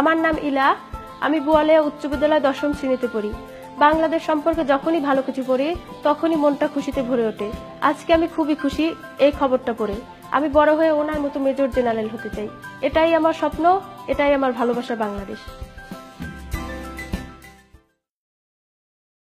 আমার নাম ইলা। আমি বোয়ালিয়া উচ্চ বিদ্যালয় দশম শ্রেণীতে পড়ি। বাংলাদেশ সম্পর্কে যখনই ভালো কিছু পড়ি, তখনই মনটা খুশিতে ভরে ওঠে। আজকে আমি খুবই খুশি এই খবরটা পড়ে। আমি বড় হয়ে ওনার মতো মেজর জেনারেল হতে চাই। এটাই আমার স্বপ্ন, এটাই আমার ভালোবাসা বাংলাদেশ।